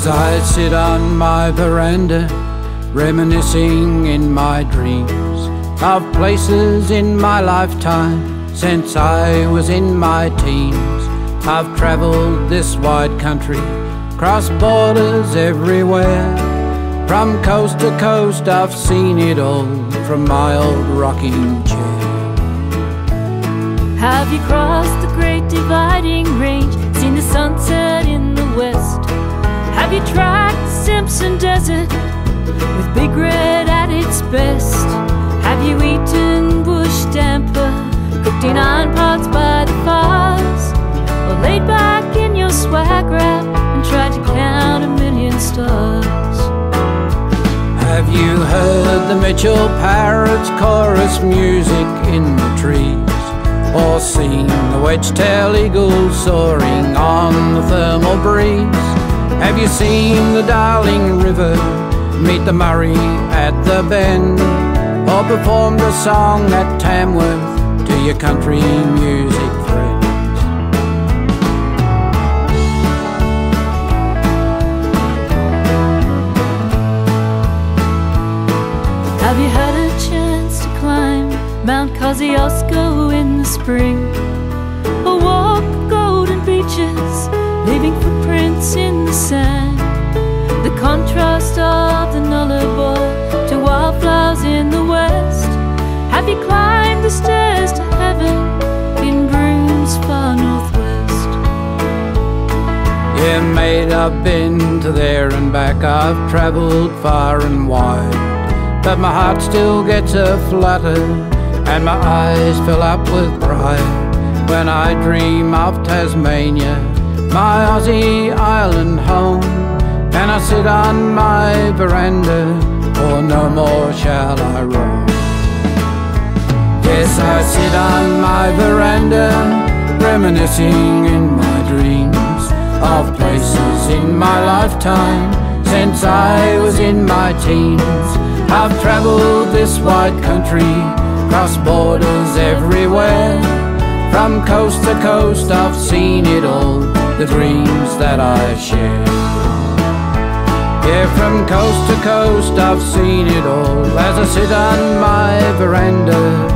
As I sit on my veranda, reminiscing in my dreams of places in my lifetime since I was in my teens. I've traveled this wide country, crossed borders everywhere. From coast to coast, I've seen it all from my old rocking chair. Have you crossed the great dividing range? Seen the sunset? Tracked Simpson Desert with Big Red at its best? Have you eaten bush damper, cooked in iron pots by the fires? Or laid back in your swag wrap and tried to count a million stars? Have you heard the Mitchell Parrots chorus music in the trees? Or seen the wedge-tailed eagle soaring on? Have you seen the Darling River meet the Murray at the bend? Or performed a song at Tamworth to your country music friends? Have you had a chance to climb Mount Kosciuszko in the spring? Or walk golden beaches, I've been to there and back. I've travelled far and wide. But my heart still gets a flutter and my eyes fill up with pride when I dream of Tasmania, my Aussie island home. And I sit on my veranda, for no more shall I roam. Yes, I sit on my veranda, reminiscing in my dreams of places in my lifetime since I was in my teens. I've traveled this wide country, crossed borders everywhere. From coast to coast, I've seen it all, the dreams that I share. Yeah, from coast to coast, I've seen it all as I sit on my veranda